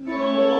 Very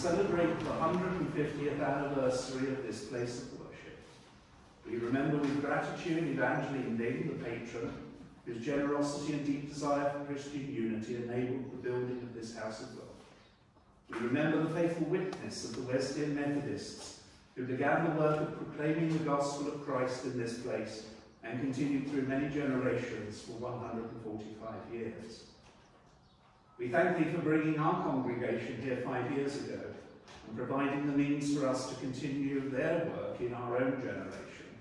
celebrate the 150th anniversary of this place of worship. We remember with gratitude Evangeline Byng, the patron, whose generosity and deep desire for Christian unity enabled the building of this house of God. We remember the faithful witness of the Wesleyan Methodists, who began the work of proclaiming the gospel of Christ in this place and continued through many generations for 145 years. We thank Thee for bringing our congregation here five years ago and providing the means for us to continue their work in our own generation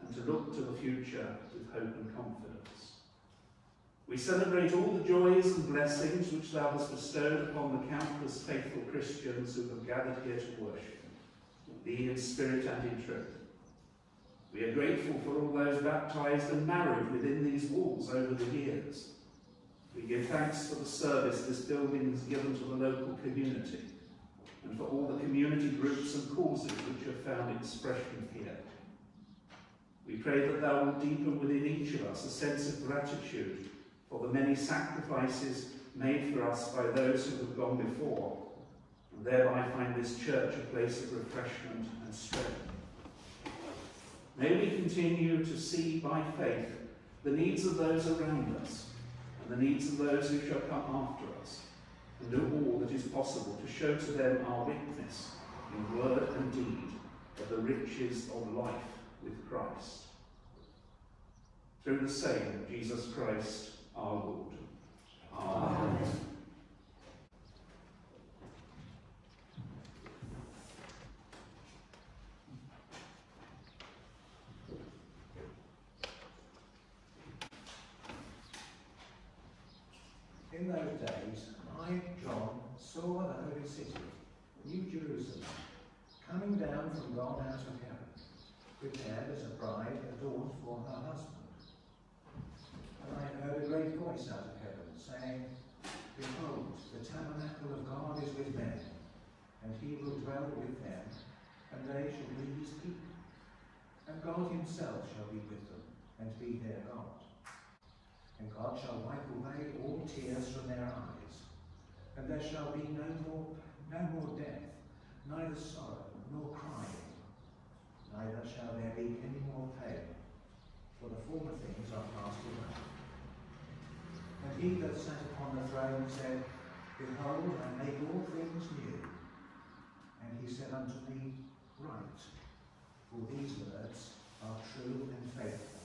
and to look to the future with hope and confidence. We celebrate all the joys and blessings which Thou hast bestowed upon the countless faithful Christians who have gathered here to worship Thee in spirit and in truth. We are grateful for all those baptized and married within these walls over the years. We give thanks for the service this building has given to the local community and for all the community groups and causes which have found expression here. We pray that Thou will deepen within each of us a sense of gratitude for the many sacrifices made for us by those who have gone before, and thereby find this church a place of refreshment and strength. May we continue to see by faith the needs of those around us and the needs of those who shall come after us, and do all that is possible to show to them our witness in word and deed of the riches of life with Christ. Through the same Jesus Christ our Lord. Amen. In those days, I, John, saw the holy city, New Jerusalem, coming down from God out of heaven, prepared as a bride adorned for her husband. And I heard a great voice out of heaven, saying, Behold, the tabernacle of God is with men, and he will dwell with them, and they shall be his people. And God himself shall be with them, and be their God. And God shall wipe away all tears from their eyes, and there shall be no more, no more death, neither sorrow nor crying, neither shall there be any more pain, for the former things are passed away. And he that sat upon the throne said, Behold, I make all things new. And he said unto me, Write, for these words are true and faithful.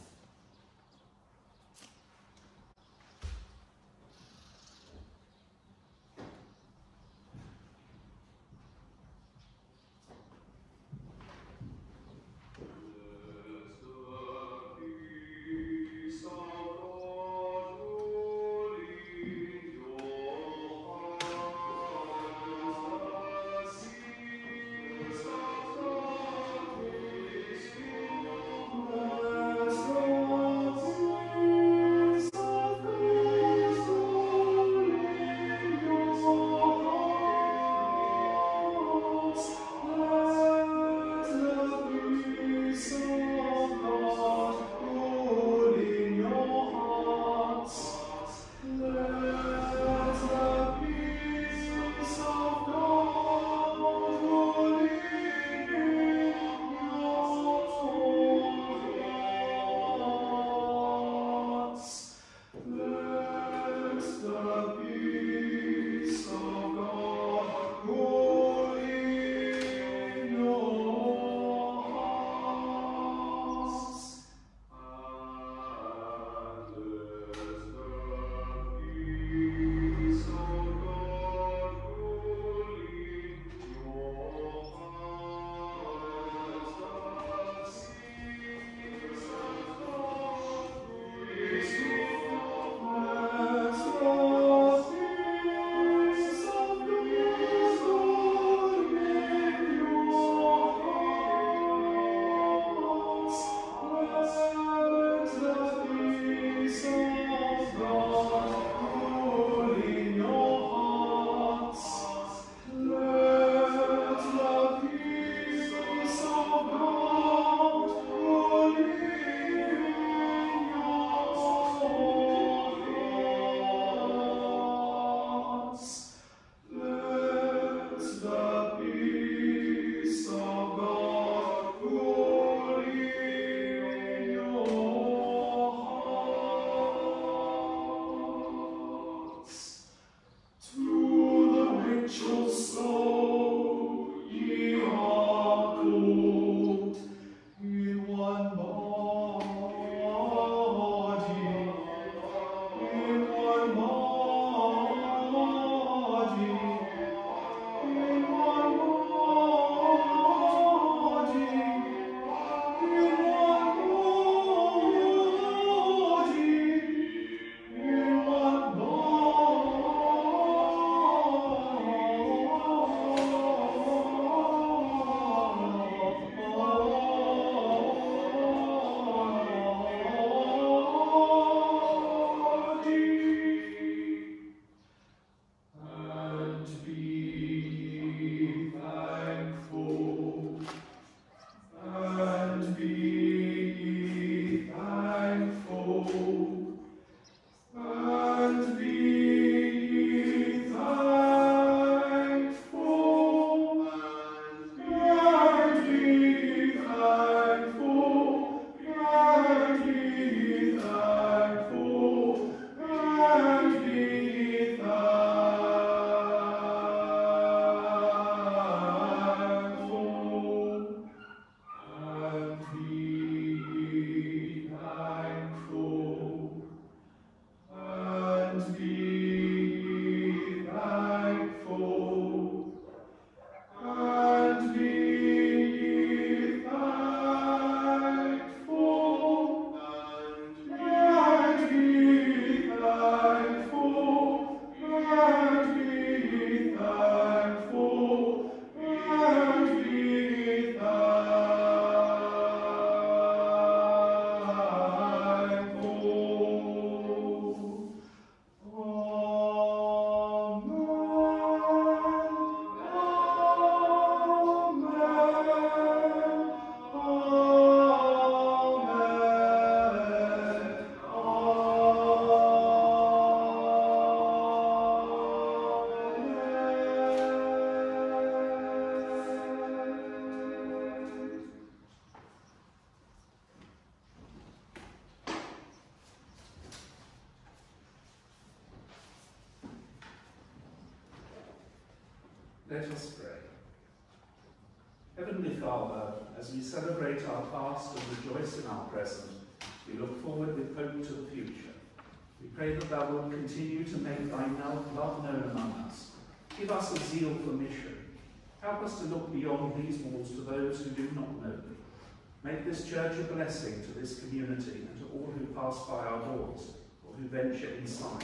This community and to all who pass by our doors or who venture inside,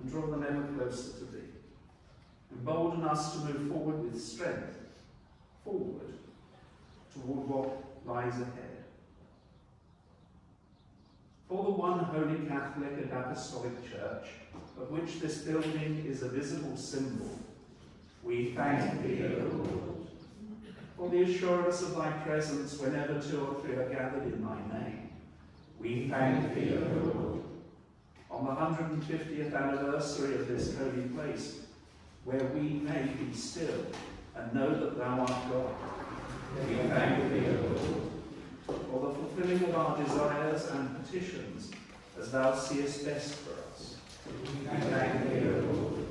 and draw them ever closer to thee. Embolden us to move forward with strength, forward toward what lies ahead. For the one holy Catholic and Apostolic Church, of which this building is a visible symbol, we thank thee, O Lord, for the assurance of thy presence whenever two or three are gathered in thy name. We thank thee, O Lord, on the 150th anniversary of this holy place, where we may be still and know that thou art God. We thank thee, O Lord, for the fulfilling of our desires and petitions as thou seest best for us. We thank thee, O Lord,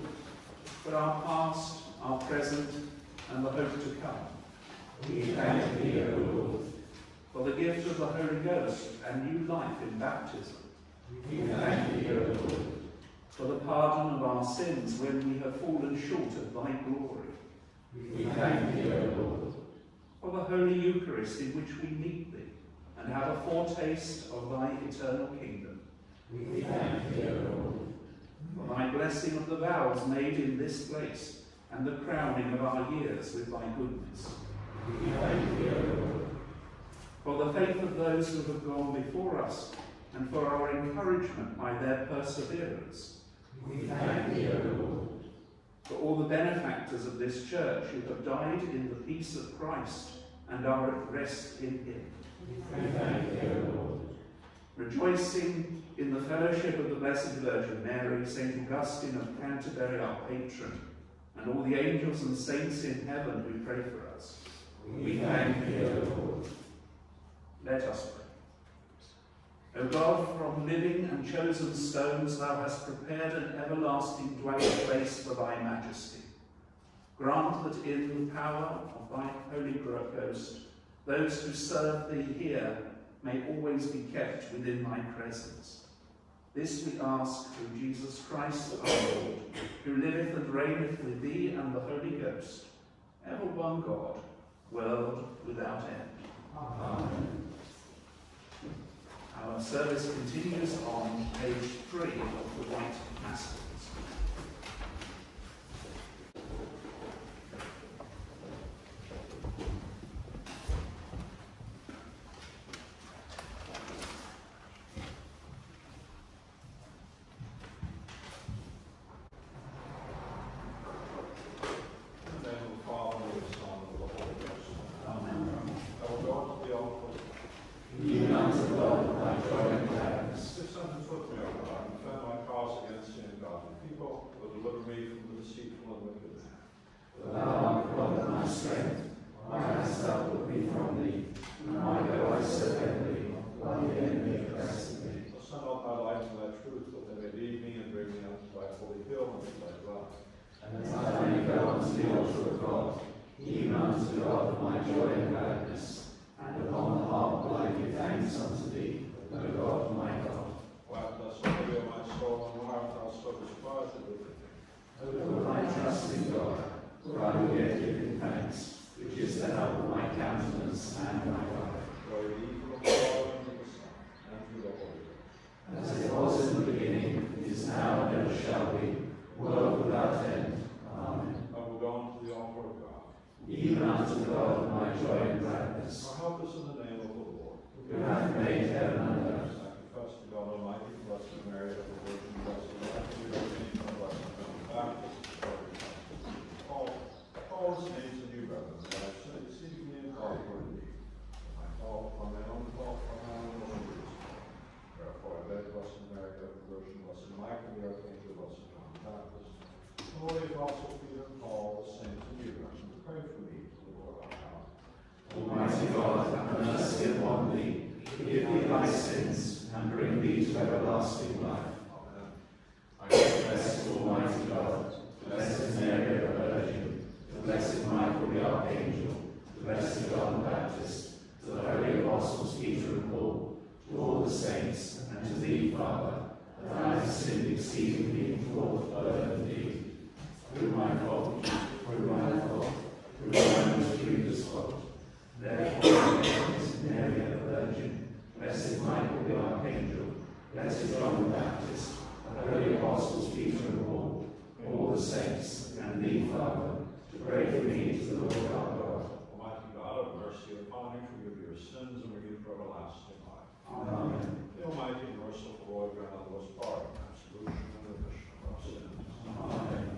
for our past, our present, and the hope to come. We thank thee, O Lord, for the gift of the Holy Ghost and new life in baptism. We thank thee, O Lord, for the pardon of our sins when we have fallen short of thy glory. We thank thee, O Lord, for the Holy Eucharist in which we meet thee and have a foretaste of thy eternal kingdom. We thank thee, O Lord, for thy blessing of the vows made in this place and the crowning of our years with thy goodness. We thank thee, O Lord, for the faith of those who have gone before us and for our encouragement by their perseverance. We thank thee, O Lord, for all the benefactors of this church who have died in the peace of Christ and are at rest in him. We thank thee, O Lord. Rejoicing in the fellowship of the Blessed Virgin Mary, St. Augustine of Canterbury, our patron, and all the angels and saints in heaven who pray for us. We thank thee, Lord. Let us pray. O God, from living and chosen stones thou hast prepared an everlasting dwelling place for thy majesty. Grant that in the power of thy Holy Ghost, those who serve thee here may always be kept within thy presence. This we ask through Jesus Christ our Lord, who liveth and reigneth with thee and the Holy Ghost, ever one God, world without end. Amen. Our service continues on page three of the White Masters. But I trust in God, for I will give him thanks, which is the help my countenance and my life. As it was in the beginning, is now, and shall be, world without end. Amen. I will go on to the offer God. Even unto God, my joy and gladness. help us in the name of the Lord. Who hath made heaven and earth fault, by my own fault, my own. Therefore, in America, Michael, the archangel was John the Baptist. The holy apostles Peter Paul, the saints and you, pray for me to the Lord our God. Almighty God, have mercy upon me, forgive me thy sins, and bring me to everlasting life. Amen. I bless Almighty God, Blessed Mary, the Virgin, Blessed Michael, the Archangel, Blessed John the Baptist, that our apostles Peter and Paul, to all the saints, and to thee, Father, that I have sinned exceedingly and brought burden of thee, through my fault, through my fault, through my most grievous fault. Therefore, blessed Mary, the Virgin, blessed Michael the Archangel, blessed John the Baptist, and the holy apostles Peter and Paul, all the saints, and thee, Father, to pray for me to the Lord our God. my universal Lord God, most pardon, absolution, and remission of our sins. Amen.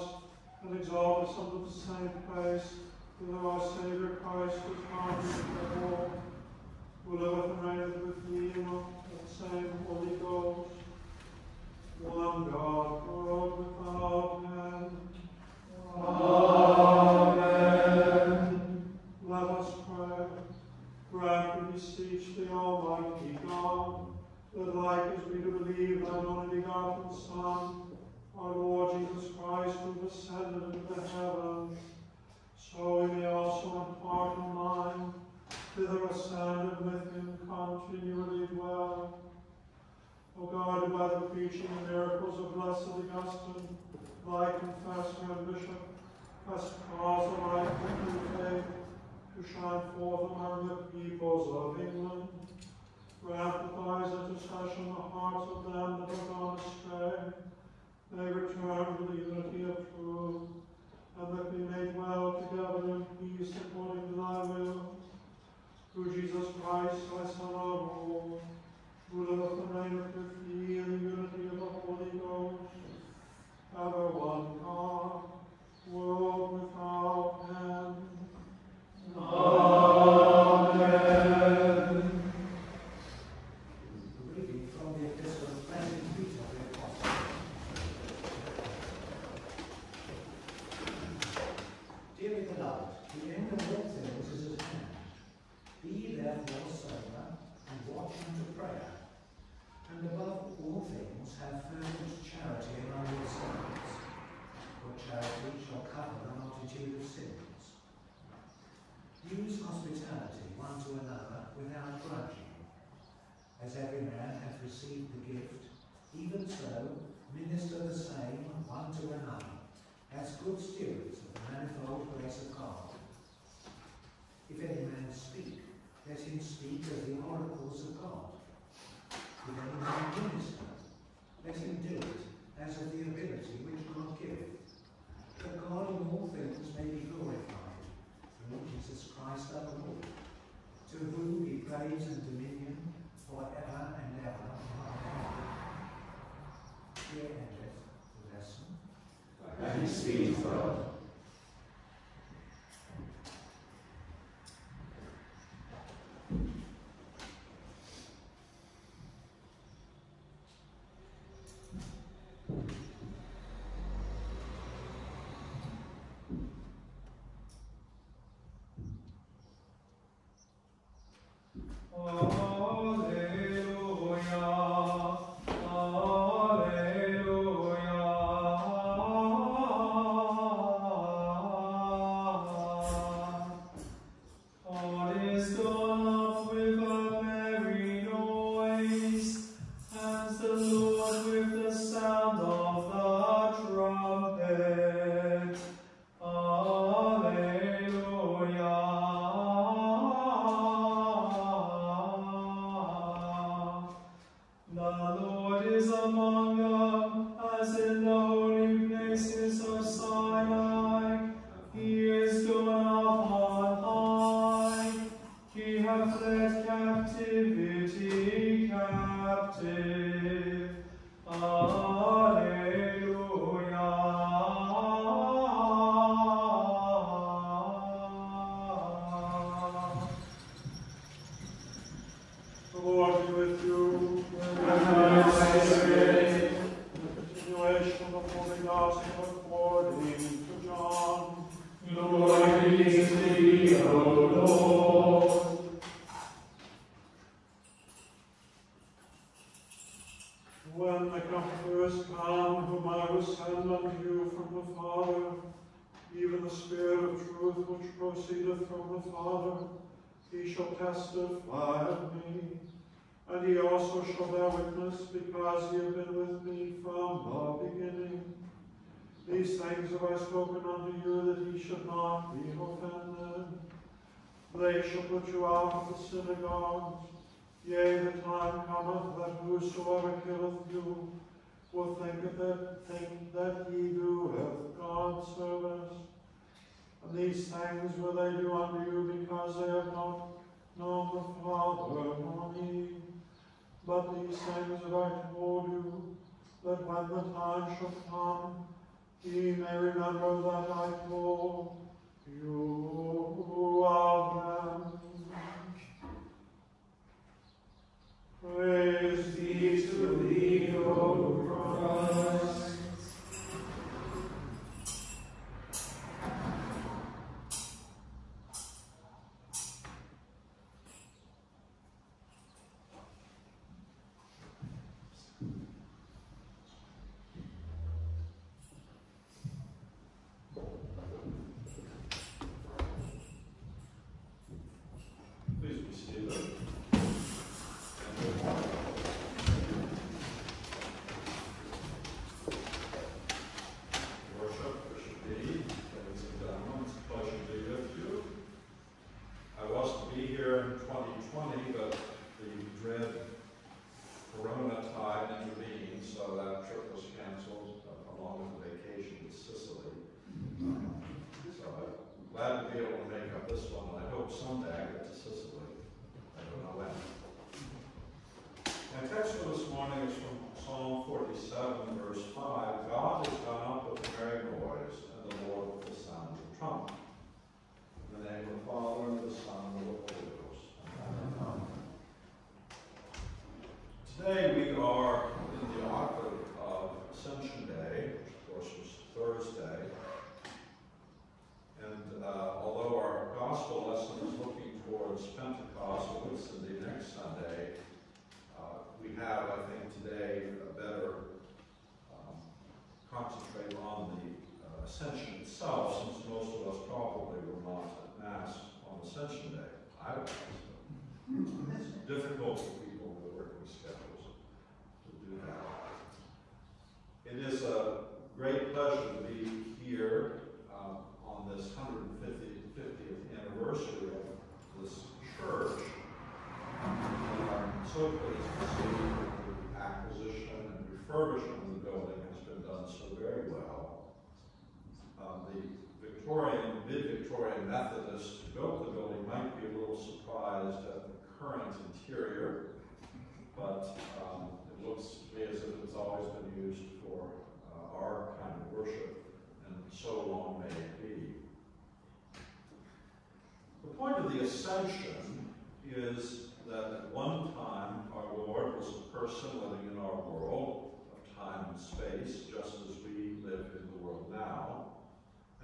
Us and exalt us unto the same place, through our Saviour Christ, the who comes the all, who liveth and reigneth with thee in the same Holy Ghost, one God, world without end. Amen. Let us pray. Grant, we beseech thee, Almighty God, that like as we do believe thine only begotten Son, our Lord Jesus Christ, who ascended into the heavens, so we may also in mind, thither ascend and with him continually dwell. O God, by the preaching and miracles of blessed Augustine, thy confessor and bishop, hast caused the light of true faith to shine forth among the peoples of England. Grant that by his intercession the hearts of them that have gone astray may return to the unity of truth, and that we may dwell together in peace according to thy will. Through Jesus Christ, thy Son, our Lord, who liveth and reigneth with thee in the unity of the Holy Ghost, ever one God, world without end. Amen. A reading from the Epistle of Saint Peter the Apostle. Dearly beloved, the end of all things is at hand. Be therefore sober and watch unto prayer. And above all things, have fervent charity among yourselves, for charity shall cover the multitude of sins. Use hospitality one to another without grudging. As every man hath received the gift, even so minister the same one to another, as good stewards of the manifold grace of God. If any man speak, let him speak as the oracles of God. If any man minister, let him do it as of the ability which God giveth, that God in all things may be glorified, through Jesus Christ our Lord, to whom be praise and dominion forever and ever. Lesson. Thanks be to God. Service. And these things will they do unto you because they have not known the Father nor me. But these things have I told you, that when the time shall come, ye may remember that I told you of them. Praise be to thee, O Christ. Of the ascension is that at one time our Lord was a person living in our world of time and space, just as we live in the world now.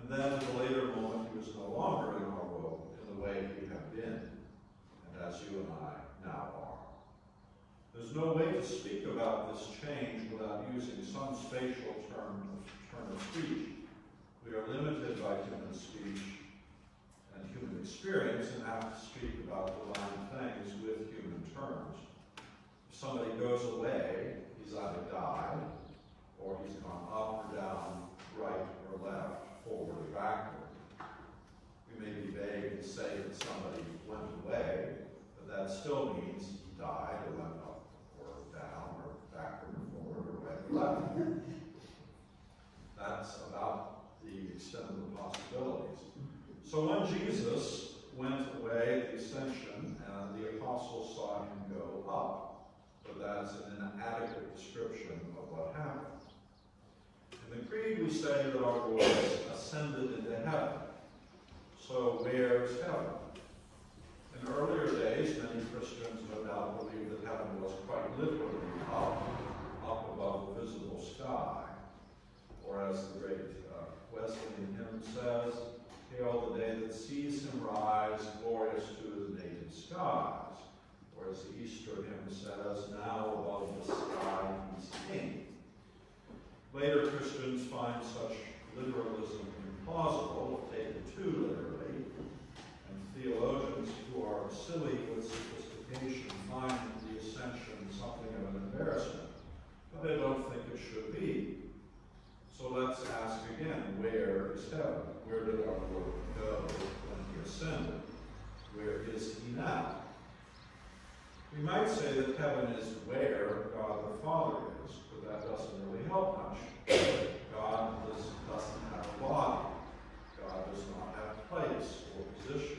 And then at a later moment, he was no longer in our world in the way he had been, and as you and I now are. There's no way to speak about this change without using some spatial term of, term of speech. We are limited by human speech and human experience and have to speak about divine things with human terms. If somebody goes away, he's either died, or he's gone up or down, right or left, forward or backward. We may be vague and say that somebody went away, but that still means he died or went up or down or backward or forward or right or left. That's about the extent of the possibilities. So when Jesus went away at the ascension and the apostles saw him go up, but that's an inadequate description of what happened. In the Creed, we say that our Lord ascended into heaven. So where is heaven? In earlier days, many Christians no doubt believed that heaven was quite literally up, up above the visible sky. Or as the great uh, Wesleyan hymn says, Hail the day that sees him rise, glorious to the native skies. Or as the Easter hymn says, now above the sky he's king. Later Christians find such literalism implausible, taken too literally, and theologians who are silly with sophistication find the ascension something of an embarrassment, but they don't think it should be. So let's ask again, where is heaven? Where did our Lord go when he ascended? Where is he now? We might say that heaven is where God the Father is, but that doesn't really help much. God does, not have a body. God does not have place or position.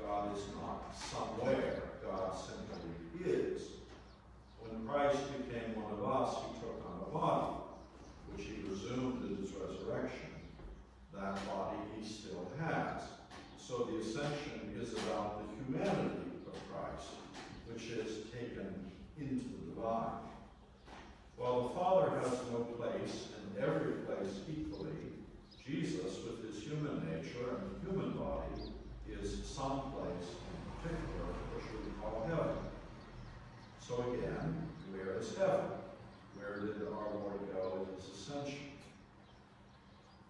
God is not somewhere. God simply is. When Christ became one of us, he took on a body, which he resumed in his resurrection that body he still has. So the ascension is about the humanity of Christ, which is taken into the divine. While the Father has no place and every place equally, Jesus, with his human nature and human body, is some place in particular, which we call heaven. So again, where is heaven? Where did our Lord go in his ascension?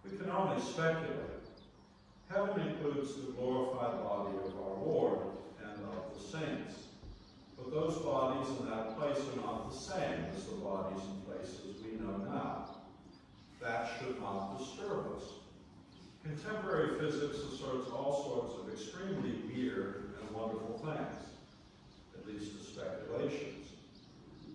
We can only speculate. Heaven includes the glorified body of our Lord and of the saints. But those bodies in that place are not the same as the bodies and places we know now. That should not disturb us. Contemporary physics asserts all sorts of extremely weird and wonderful things, at least the speculations.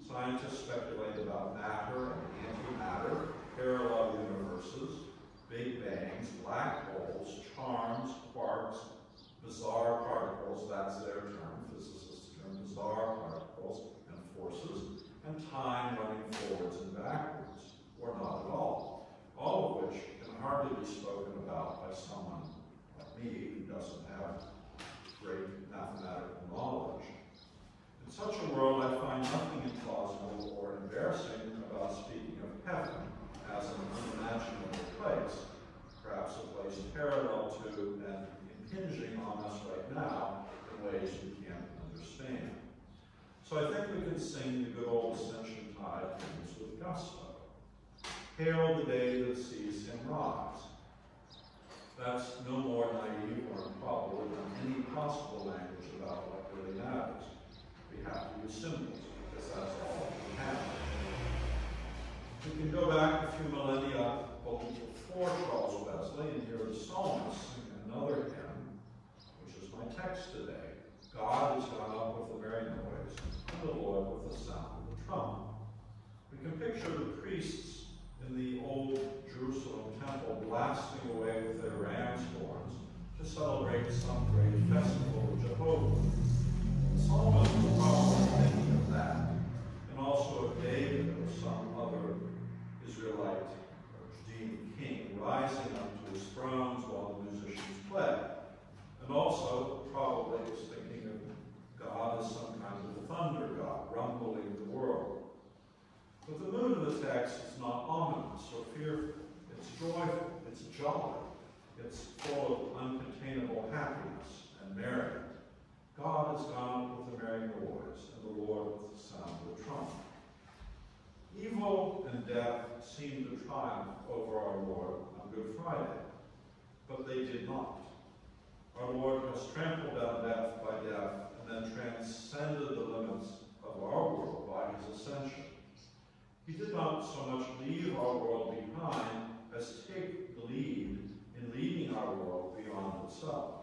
Scientists speculate about matter and antimatter, parallel universes, big bangs, black holes, charms, quarks, bizarre particles, that's their term, physicists term bizarre particles, and forces, and time running forwards and backwards, or not at all. All of which can hardly be spoken about by someone like me who doesn't have great mathematical knowledge. In such a world, I find nothing implausible or embarrassing about speaking of heaven as an unimaginable place, perhaps a place parallel to and impinging on us right now in ways we can't understand. So I think we can sing the good old Ascension Tide hymns with gusto. Hail the day that sees him rise. That's no more naive or improbable than any possible language about what really matters. We have to use symbols, because that's all we have. We can go back a few millennia before Charles Wesley and hear the psalmist sing another hymn, which is my text today. God is gone up with the very noise, and the Lord with the sound of the trumpet. We can picture the priests in the old Jerusalem temple blasting away with their ram's horns to celebrate some great festival of Jehovah. The psalmist was probably thinking of that, and also of David or some other Israelite redeemed king rising up to his thrones while the musicians play. And also, probably was thinking of God as some kind of thunder god, rumbling the world. But the mood of the text is not ominous or fearful. It's joyful, it's jolly, it's full of uncontainable happiness and merriment. God has gone with a merry noise, and the Lord with the sound of the trumpet. Evil and death seemed to triumph over our Lord on Good Friday, but they did not. Our Lord has trampled down death by death and then transcended the limits of our world by his ascension. He did not so much leave our world behind as take the lead in leading our world beyond itself.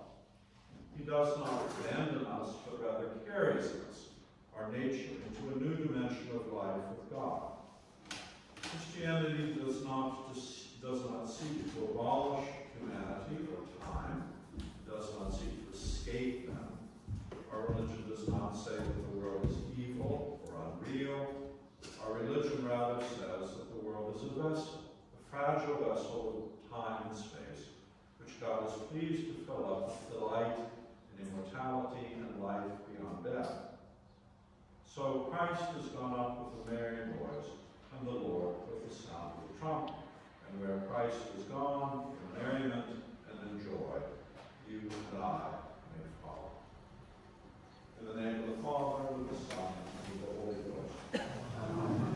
He does not abandon us, but rather carries us, our nature, into a new dimension of life with God. Christianity does not, does not seek to abolish humanity or time, does not seek to escape them. Our religion does not say that the world is evil or unreal. Our religion rather says that the world is a vessel, a fragile vessel of time and space, which God is pleased to fill up with delight and immortality and life beyond death. So Christ has gone up with a merry noise, the Lord with the sound of the trumpet. And where Christ is gone, in merriment and in joy, you and I may follow. In the name of the Father, and of the Son, and of the Holy Ghost. Amen.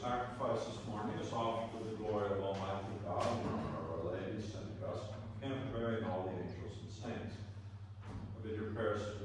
sacrifice this morning is offered to the glory of Almighty God and of Our Lady, St. Augustine, Canterbury, and all the angels and saints. I bid your prayers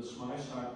the Smash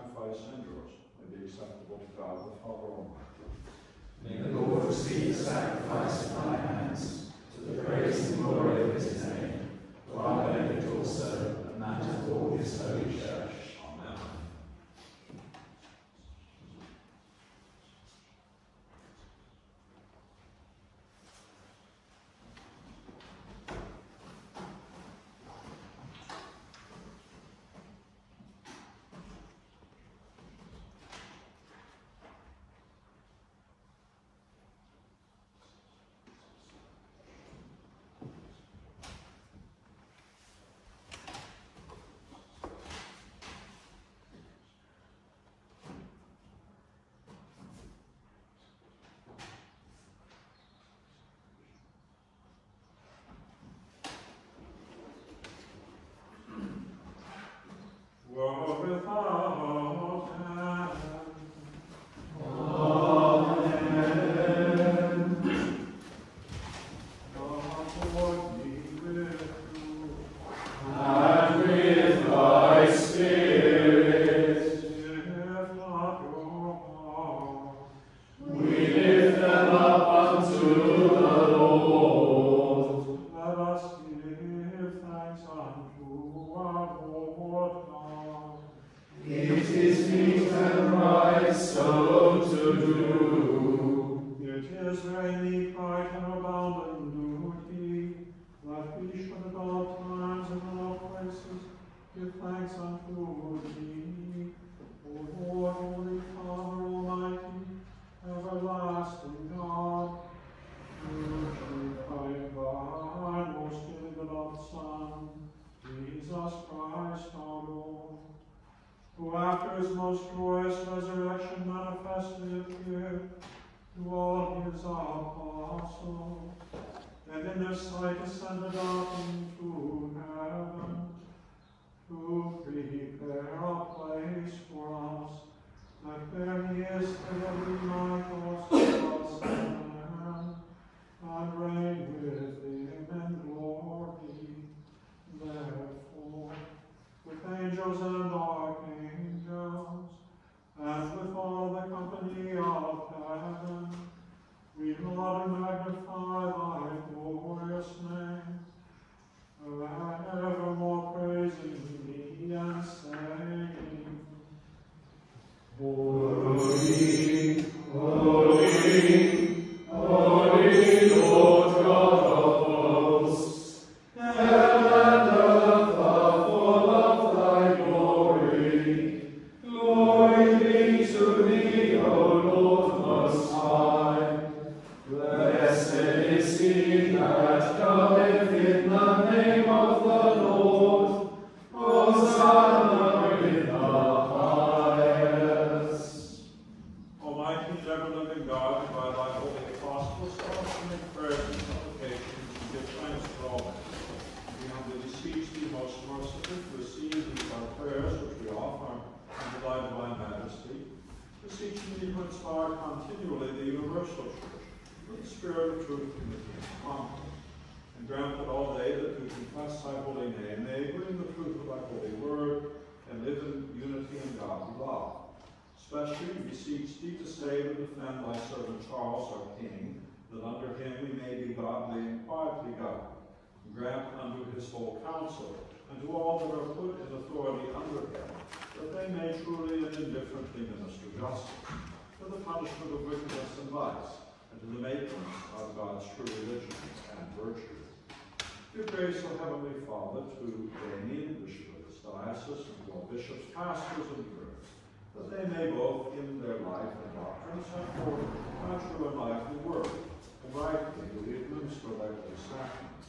they need. Bishops, dioceses, and law bishops, pastors, and priests, that they may both in their life and doctrine for the natural and lively word, and rightly do the administer thy holy sacraments.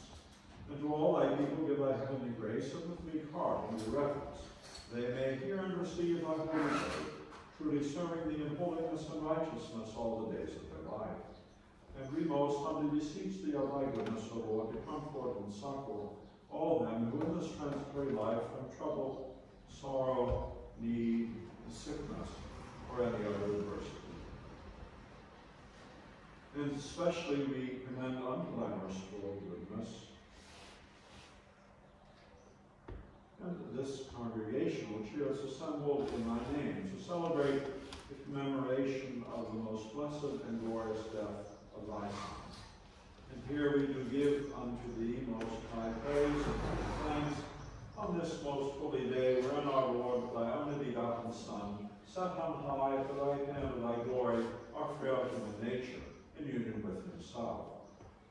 And to all thy people give thy heavenly grace and with meek heart and reverence, they may hear and receive thy holy word, truly serving thee in holiness and righteousness all the days of their life. And we most humbly beseech thee of thy goodness, O Lord, to comfort and succor all them who in this transitory life have trouble, sorrow, need, sickness, or any other adversity. And especially we commend unto them our goodness. And this congregation which here is assembled in my name to celebrate the commemoration of the most blessed and glorious death of thy Son. And here we do give unto thee most high praise and thanks on this most holy day wherein our Lord, thy only begotten Son, sat on high at the right hand thy glory, our frail human nature, in union with himself.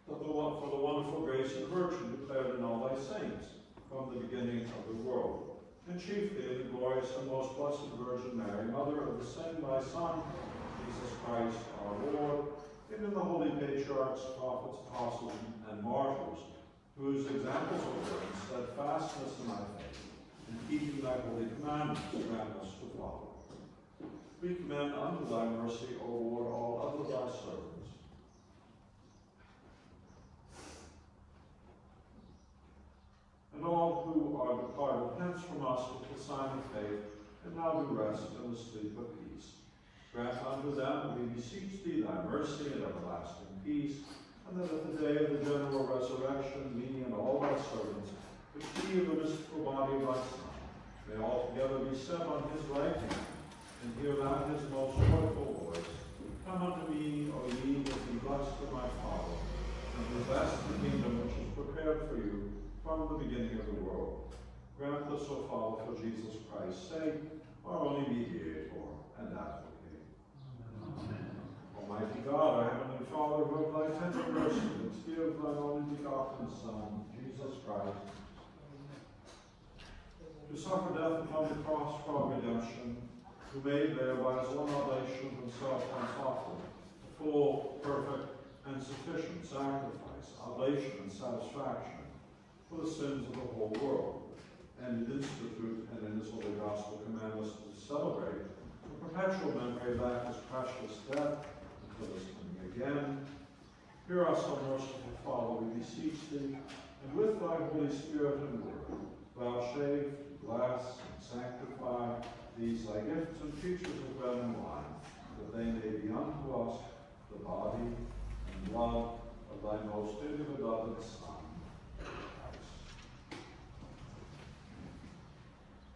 That the for the wonderful grace and virtue declared in all thy saints, from the beginning of the world, and chiefly in the glorious and most blessed Virgin Mary, Mother of the same thy Son, Jesus Christ our Lord, in the holy patriarchs, prophets, apostles, and martyrs, whose examples of learning steadfastness in thy faith, and keeping thy holy commandments grant us to follow. We commend unto thy mercy, O Lord, all other thy servants, and all who are departed hence from us with the sign of faith, and now do rest in the sleep of peace. Grant unto them, we beseech thee, thy mercy and everlasting peace, and that at the day of the general resurrection, we and all thy servants, which see the mystical body of thy Son, may altogether be set on his right hand, and hear thou his most joyful voice. Come unto me, O ye that be blessed of my Father, and possess the kingdom which is prepared for you from the beginning of the world. Grant this, O Father, for Jesus Christ's sake, our only mediator and advocate. Almighty God, our heavenly Father, who thy tender mercy give thy only begotten Son, Jesus Christ, to suffer death upon the cross for our redemption, who made there by his own oblation himself once offered, a full, perfect, and sufficient sacrifice, oblation, and satisfaction for the sins of the whole world, and did institute and in his holy gospel command us to celebrate perpetual memory of that his precious death until his coming again. Hear us, O merciful Father, we beseech thee, and with thy Holy Spirit and word, Thou vouchsafe, bless, and sanctify these thy gifts and creatures of bread and wine, that they may be unto us the body and blood of thy most beloved Son, Christ.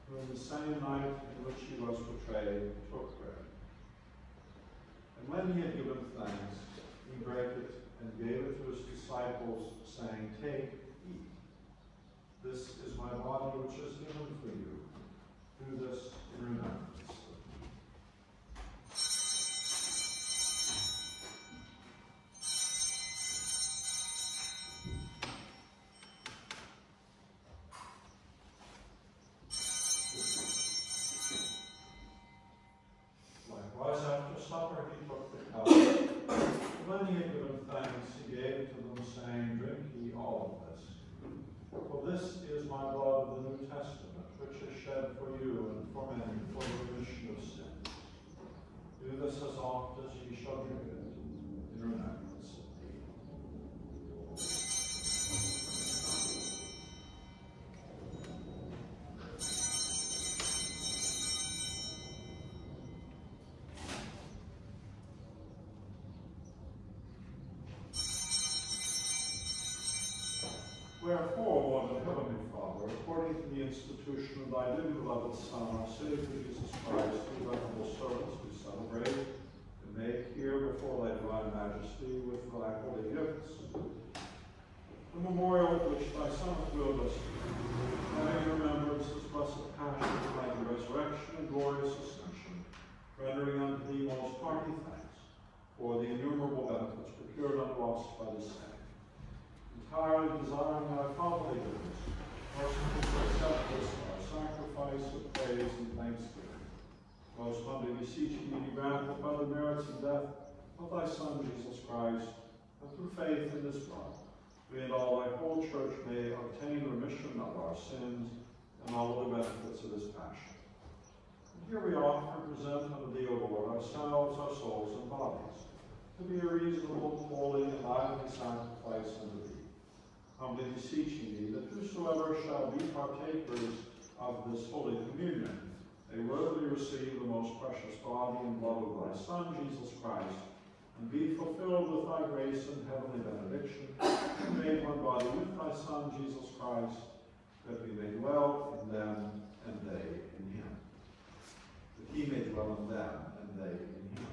Who in the same night in which he was betrayed, took bread. And when he had given thanks, he brake it and gave it to his disciples, saying, Take, eat. This is my body which is given for you. Do this in remembrance which for you and for many for the remission of sins. Do this as oft as ye shall drink it, in remembrance hath willed us, having in remembrance his blessed passion, mighty resurrection, and glorious ascension, rendering unto thee most hearty thanks for the innumerable benefits procured unto us by the same entirely desiring thy fatherly goodness, merciful to accept this our sacrifice of praise and thanksgiving. Most humbly beseeching thee, grant that by the merits and death of thy Son Jesus Christ, and through faith in his blood, we and all thy whole church may obtain remission of our sins and all the benefits of his passion. And here we offer and present unto thee, O Lord, ourselves, our souls, and bodies, to be a reasonable, holy, and lively sacrifice unto thee humbly beseeching thee that whosoever shall be partakers of this holy communion may worthily receive the most precious body and blood of thy Son, Jesus Christ, and be fulfilled with thy grace and heavenly benediction, made one body with thy Son, Jesus Christ, that we may dwell in them and they in him. That he may dwell in them and they in him.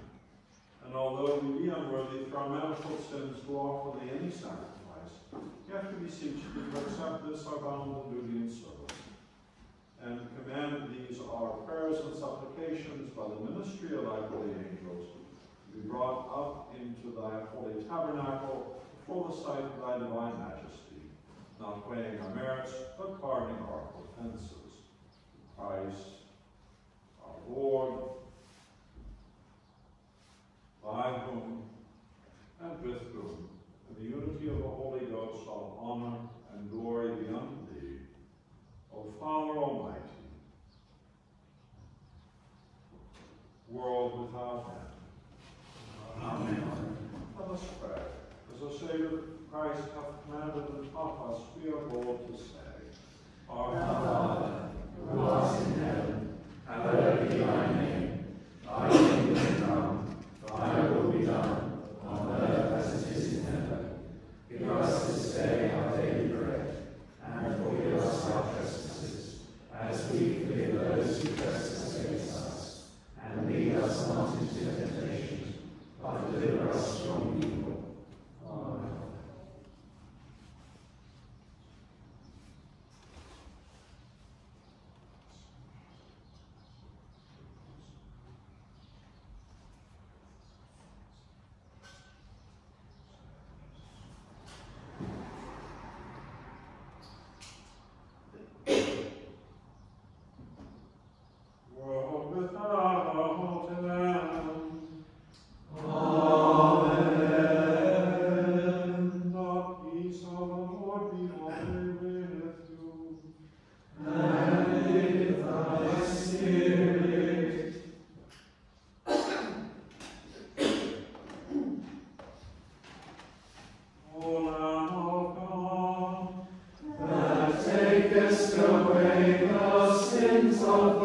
And although we be unworthy through our manifold sins to offer thee any sacrifice, yet we beseech thee to accept this our bounden duty and service. And command these our prayers and supplications by the ministry of thy holy angels, be brought up into thy holy tabernacle for the sight of thy divine majesty, not weighing our merits, but pardoning our offenses. Christ, our Lord, by whom and with whom, in the unity of the Holy Ghost, all honor and glory be unto thee, O Father Almighty, world without end. Amen. Let us pray. As our Savior Christ hath commanded and taught us, we are bold to say, Our Father, who art in heaven, hallowed be thy name. Thy kingdom come, thy will be done, on earth as it is in heaven. Give us this day our daily bread, and forgive us our trespasses, as we forgive those who trespass against us. And lead us not into temptation, but deliver us from evil. Amen. world without end. Amen. The peace of the Lord be always with you. And with thy spirit. O Lamb of God, that takest away the sins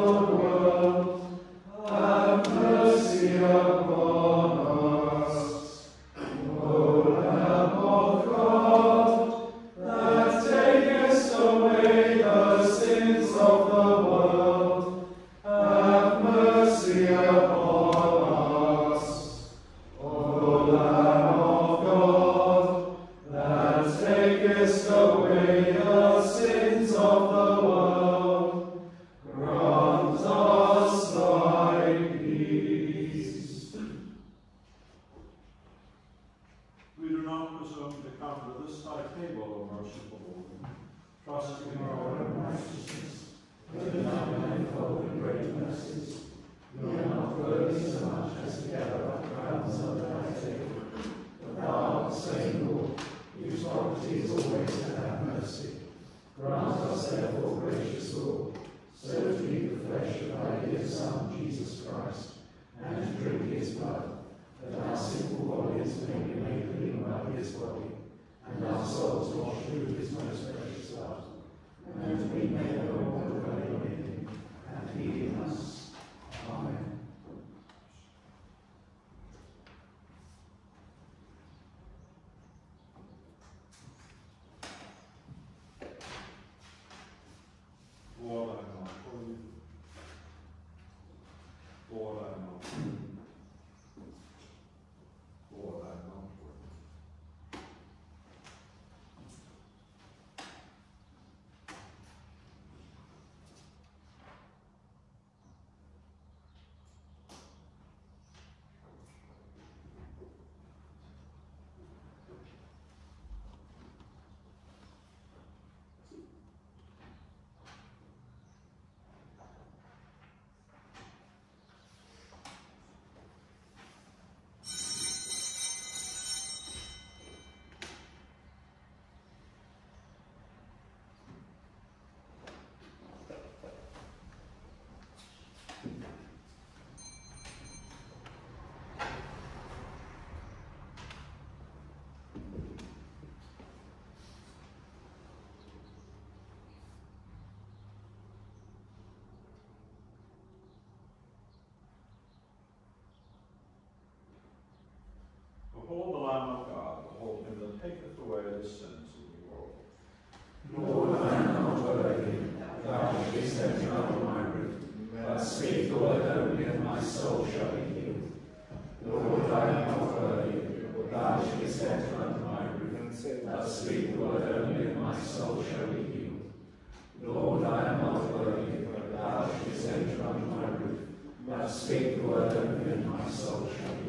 Behold the Lamb of God, behold him that taketh away the sins of the world. Lord, I am not worthy, that thou be set under my roof, but speak the word only, and my soul shall be healed. Lord, I am not worthy, that thou be set under my roof, but speak the word only, and my soul shall be healed. Lord, I am not worthy, that thou be set under my roof, but speak the word only, and my soul shall be healed.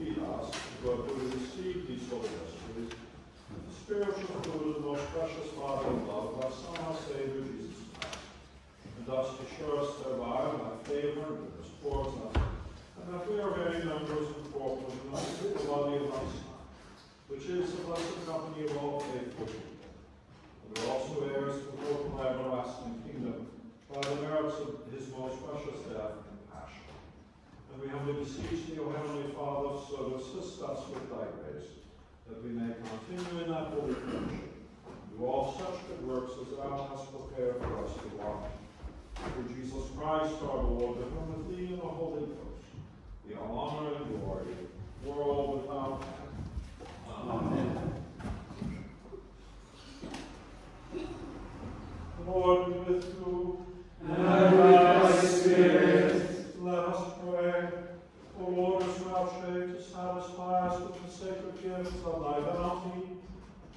heal us who have receive these holy mysteries. The spiritual food of the most precious Father and love our Son, our Savior, Jesus Christ, and thus to show us thereby thy favor and goodness support us, and that we are very members and corporate the body of our Son, which is the blessed company of all faithful people. And are also heirs to the hope of everlasting kingdom, by the merits of his most precious death, and we humbly beseech thee, O Heavenly Father, so assist us with thy grace, that we may continue in that holy friendship, do all such good works as thou hast prepared for us to walk. Through Jesus Christ our Lord, and whom with thee in the Holy Ghost, the honor and glory, world without end. Amen. The Lord be with you. And with thy spirit. Let us pray. O Lord, as you have to satisfy us with the sacred gifts of thy bounty,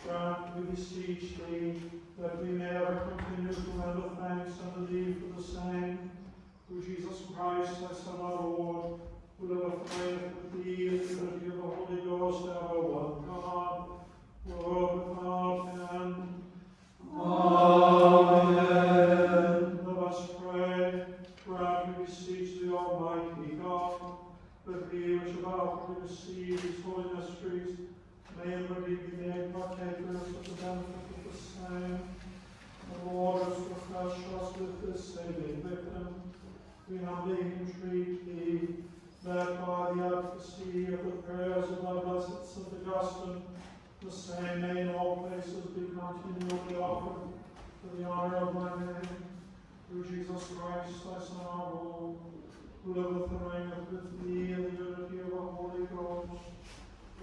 grant, we beseech thee, that we may ever continue to render thanks unto thee for the same, through Jesus Christ, thy Son, our Lord, who liveth and with thee in the the Holy Ghost, ever one God, world without end. Amen. Almighty God, that he which about to receive his holy mysteries may indeed be made partakers of the benefit of the same. The Lord has refreshed us with this saving victim. We humbly entreat thee that by the advocacy of the prayers of our blessed St. Augustine, the same may in all places be continually offered for the honor of my name, through Jesus Christ, thy Son, our Lord who loveth and reigneth with me in the unity of the Holy Ghost,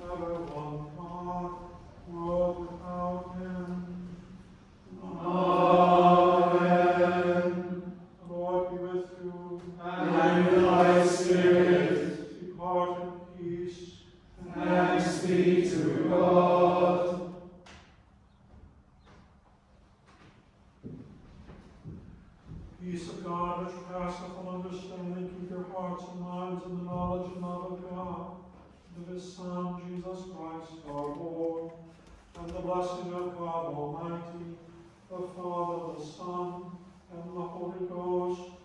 ever one without. Amen. Lord be with you. And thy spirit. Peace. Thanks be to God. God, which passeth all understanding, keep your hearts and minds in the knowledge and love of God, and of his Son, Jesus Christ, our Lord, and the blessing of God Almighty, the Father, the Son, and the Holy Ghost,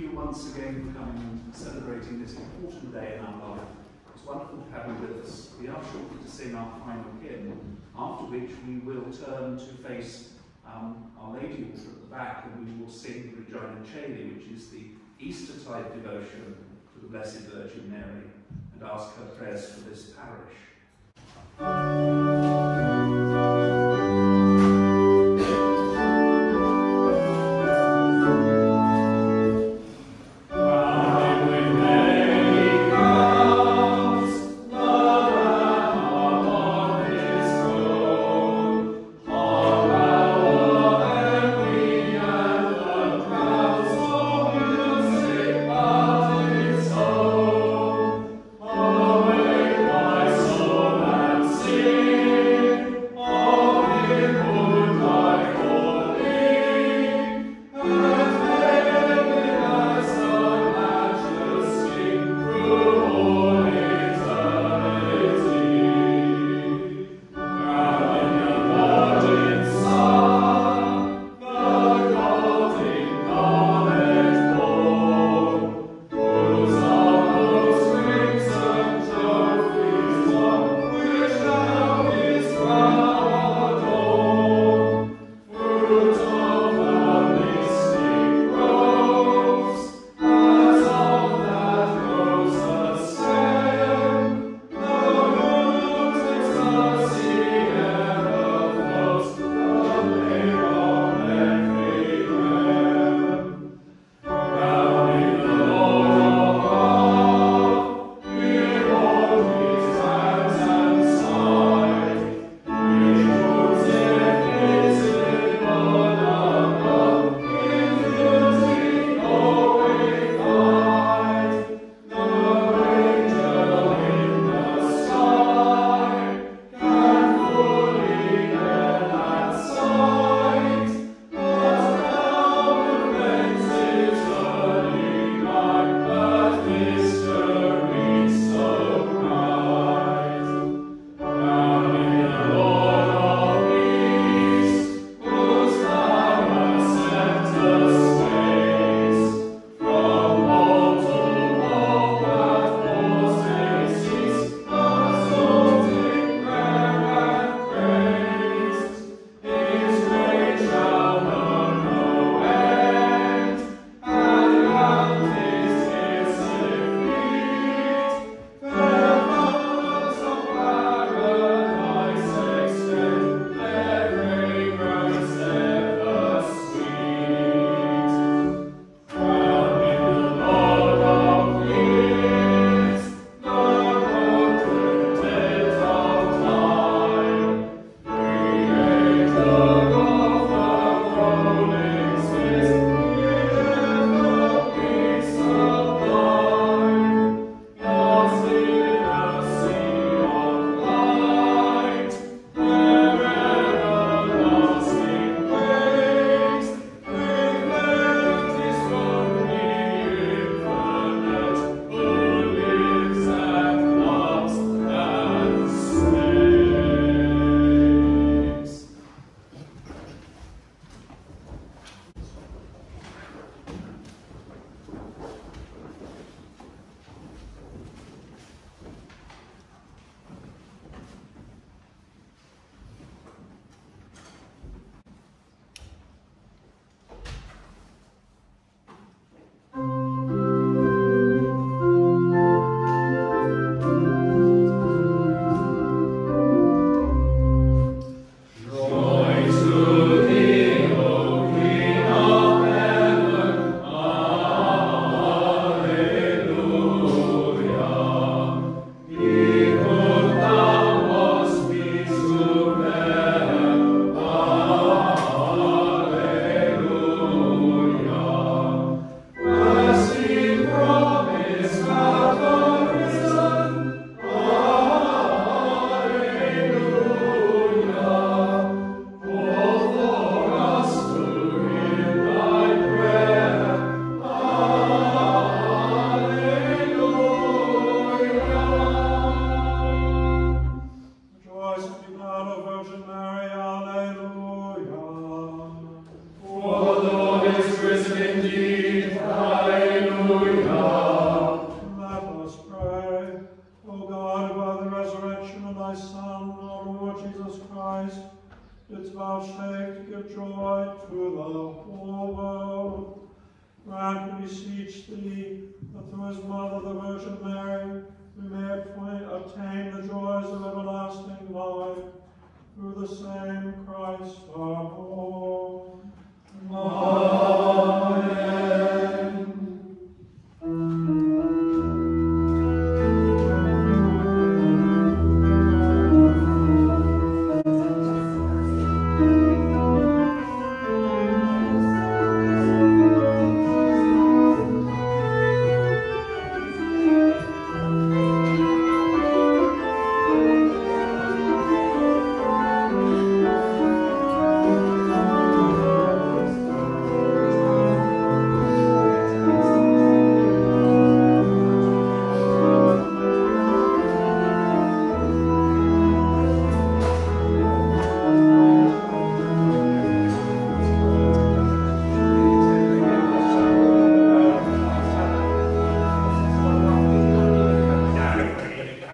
you once again for coming and celebrating this important day in our life. It's wonderful to have you with us. We are shortly to sing our final hymn, after which we will turn to face um, Our Lady altar at the back and we will sing the Regina Caeli, which is the Eastertide devotion to the Blessed Virgin Mary, and ask her prayers for this parish. Obtain the joys of everlasting life through the same Christ our Lord. Amen.